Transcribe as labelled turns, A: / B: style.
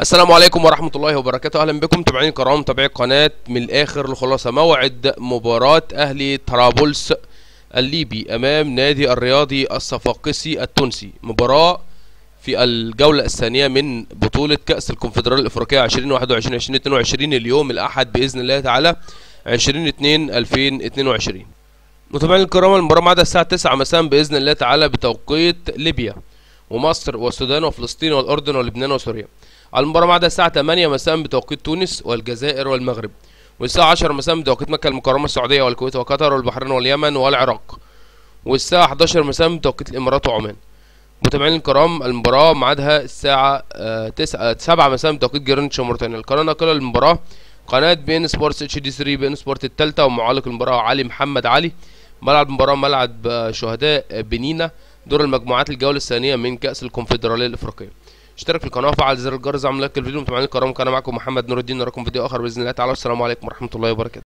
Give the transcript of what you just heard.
A: السلام عليكم ورحمة الله وبركاته. أهلا بكم. متابعين الكرام متابعي قناة من الآخر لخلاصة موعد مباراة أهلي طرابلس الليبي أمام نادي الرياضي الصفاقسي التونسي. مباراة في الجولة الثانية من بطولة كأس الكونفدرالية الأفريقية 2021 2022 اليوم الأحد بإذن الله تعالى 20 2 2022 متابعين الكرام المباراة معادة الساعة 9 مساء بإذن الله تعالى بتوقيت ليبيا ومصر والسودان وفلسطين والأردن ولبنان وسوريا. المباراة معادة الساعة 8 مساء بتوقيت تونس والجزائر والمغرب والساعة 10 مساء بتوقيت مكة المكرمة السعودية والكويت وقطر والبحرين واليمن والعراق والساعة 11 مساء بتوقيت الإمارات وعمان. متابعين الكرام المباراة ميعادها الساعة 9 7 مساء بتوقيت جرينتش وموريتانيا. القناة ناقلة للمباراة قناة beIN Sports HD 3 beIN Sport التالتة ومعلق المباراة علي محمد علي. ملعب المباراة ملعب شهداء بنينا. دور المجموعات الجولة الثانية من كأس الكونفدرالية الأفريقية. اشترك في القناة وفعل زر الجرس عمل لايك الفيديو متابعين الكرام كان معكم محمد نور الدين نراكم فيديو آخر بإذن الله تعالى والسلام عليكم ورحمة الله وبركاته.